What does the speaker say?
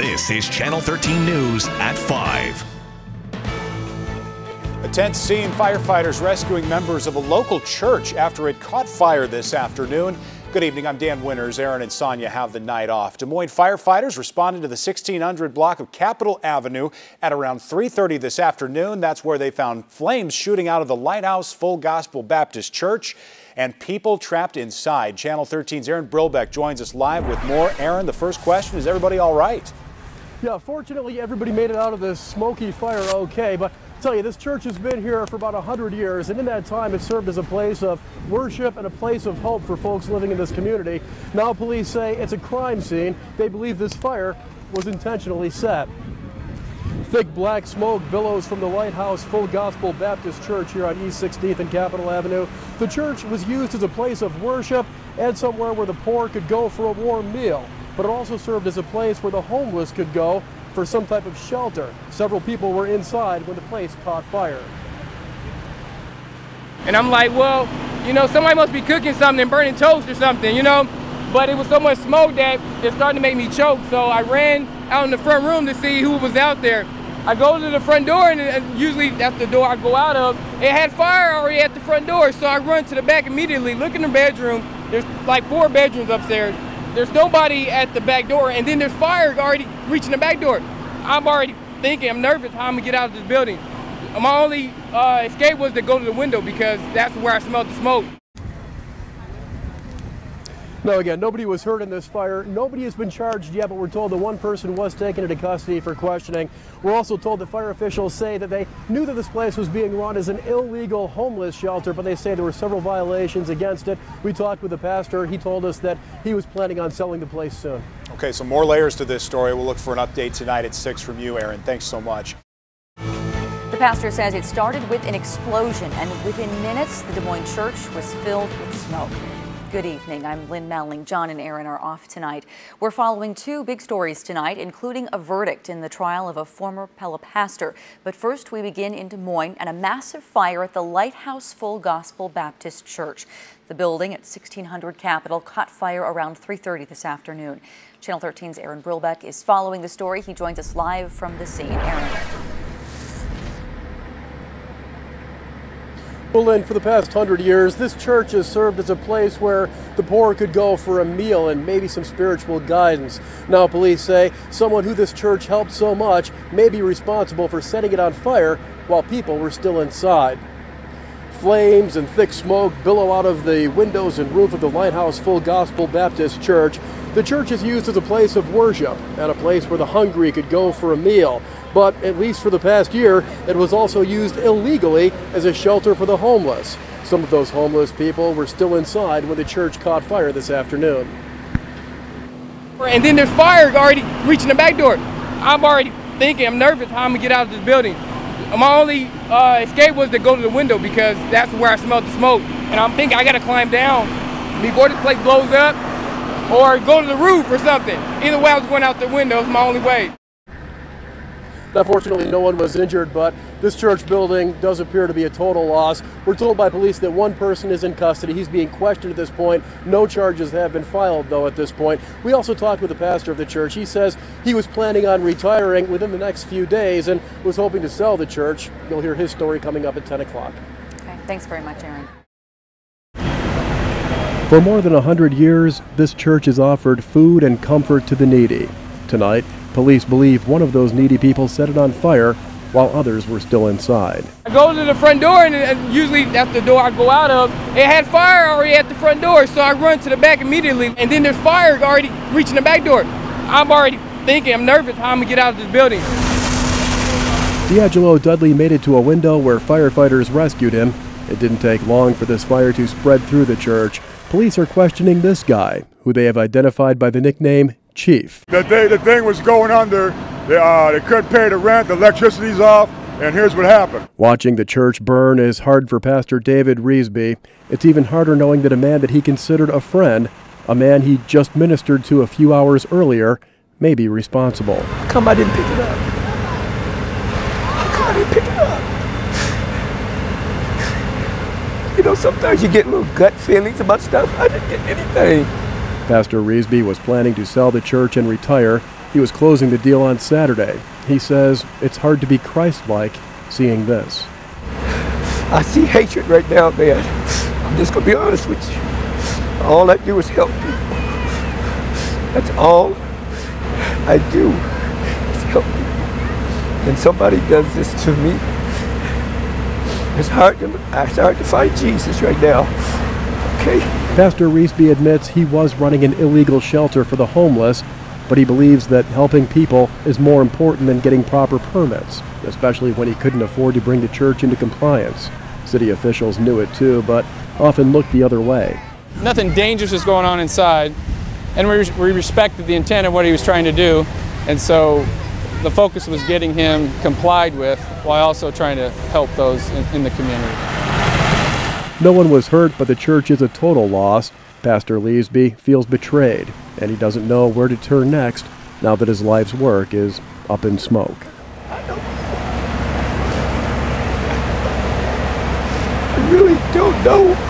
This is Channel 13 News at 5. A tense scene firefighters rescuing members of a local church after it caught fire this afternoon. Good evening, I'm Dan Winters. Aaron and Sonia have the night off. Des Moines firefighters responded to the 1600 block of Capitol Avenue at around 3.30 this afternoon. That's where they found flames shooting out of the Lighthouse Full Gospel Baptist Church and people trapped inside. Channel 13's Aaron Brilbeck joins us live with more. Aaron, the first question, is everybody all right? Yeah, fortunately, everybody made it out of this smoky fire okay, but I tell you, this church has been here for about 100 years, and in that time, it served as a place of worship and a place of hope for folks living in this community. Now, police say it's a crime scene. They believe this fire was intentionally set. Thick black smoke billows from the Lighthouse Full Gospel Baptist Church here on East 16th and Capitol Avenue. The church was used as a place of worship and somewhere where the poor could go for a warm meal but it also served as a place where the homeless could go for some type of shelter. Several people were inside when the place caught fire. And I'm like, well, you know, somebody must be cooking something and burning toast or something, you know? But it was so much smoke that it started to make me choke. So I ran out in the front room to see who was out there. I go to the front door, and usually that's the door I go out of. It had fire already at the front door, so I run to the back immediately, look in the bedroom. There's like four bedrooms upstairs. There's nobody at the back door, and then there's fire already reaching the back door. I'm already thinking, I'm nervous how I'm gonna get out of this building. My only uh, escape was to go to the window because that's where I smelled the smoke. No, again, nobody was hurt in this fire. Nobody has been charged yet, but we're told that one person was taken into custody for questioning. We're also told that fire officials say that they knew that this place was being run as an illegal homeless shelter, but they say there were several violations against it. We talked with the pastor. He told us that he was planning on selling the place soon. Okay, so more layers to this story. We'll look for an update tonight at 6 from you, Aaron. Thanks so much. The pastor says it started with an explosion, and within minutes, the Des Moines church was filled with smoke. Good evening. I'm Lynn Melling. John and Aaron are off tonight. We're following two big stories tonight, including a verdict in the trial of a former Pella pastor. But first, we begin in Des Moines and a massive fire at the Lighthouse Full Gospel Baptist Church. The building at 1600 Capitol caught fire around 3.30 this afternoon. Channel 13's Aaron Brilbeck is following the story. He joins us live from the scene. Aaron. Lynn, for the past hundred years, this church has served as a place where the poor could go for a meal and maybe some spiritual guidance. Now, police say someone who this church helped so much may be responsible for setting it on fire while people were still inside. Flames and thick smoke billow out of the windows and roof of the Lighthouse Full Gospel Baptist Church. The church is used as a place of worship and a place where the hungry could go for a meal but at least for the past year, it was also used illegally as a shelter for the homeless. Some of those homeless people were still inside when the church caught fire this afternoon. And then there's fire already reaching the back door. I'm already thinking, I'm nervous how I'm gonna get out of this building. My only uh, escape was to go to the window because that's where I smelled the smoke. And I'm thinking I gotta climb down before this place blows up or go to the roof or something. Either way, I was going out the window. It's my only way. Unfortunately, no one was injured, but this church building does appear to be a total loss. We're told by police that one person is in custody. He's being questioned at this point. No charges have been filed, though, at this point. We also talked with the pastor of the church. He says he was planning on retiring within the next few days and was hoping to sell the church. You'll hear his story coming up at 10 o'clock. Okay, thanks very much, Aaron. For more than a hundred years, this church has offered food and comfort to the needy. Tonight, Police believe one of those needy people set it on fire while others were still inside. I go to the front door, and usually that's the door I go out of. It had fire already at the front door, so I run to the back immediately, and then there's fire already reaching the back door. I'm already thinking, I'm nervous how I'm gonna get out of this building. D'Angelo Dudley made it to a window where firefighters rescued him. It didn't take long for this fire to spread through the church. Police are questioning this guy, who they have identified by the nickname chief. The, day, the thing was going under, they, uh, they couldn't pay the rent, the electricity's off, and here's what happened. Watching the church burn is hard for Pastor David Reesby. It's even harder knowing that a man that he considered a friend, a man he just ministered to a few hours earlier, may be responsible. Come, I didn't pick it up. Come, I didn't pick it up. You know, sometimes you get little gut feelings about stuff. I didn't get anything. Pastor Reesby was planning to sell the church and retire. He was closing the deal on Saturday. He says it's hard to be Christ like seeing this. I see hatred right now, man. I'm just going to be honest with you. All I do is help people. That's all I do is help people. And somebody does this to me. It's hard to, it's hard to find Jesus right now. Okay? Pastor Reesby admits he was running an illegal shelter for the homeless, but he believes that helping people is more important than getting proper permits, especially when he couldn't afford to bring the church into compliance. City officials knew it too, but often looked the other way. Nothing dangerous was going on inside, and we, we respected the intent of what he was trying to do, and so the focus was getting him complied with while also trying to help those in, in the community. No one was hurt, but the church is a total loss. Pastor Reesby feels betrayed, and he doesn't know where to turn next now that his life's work is up in smoke. I really don't know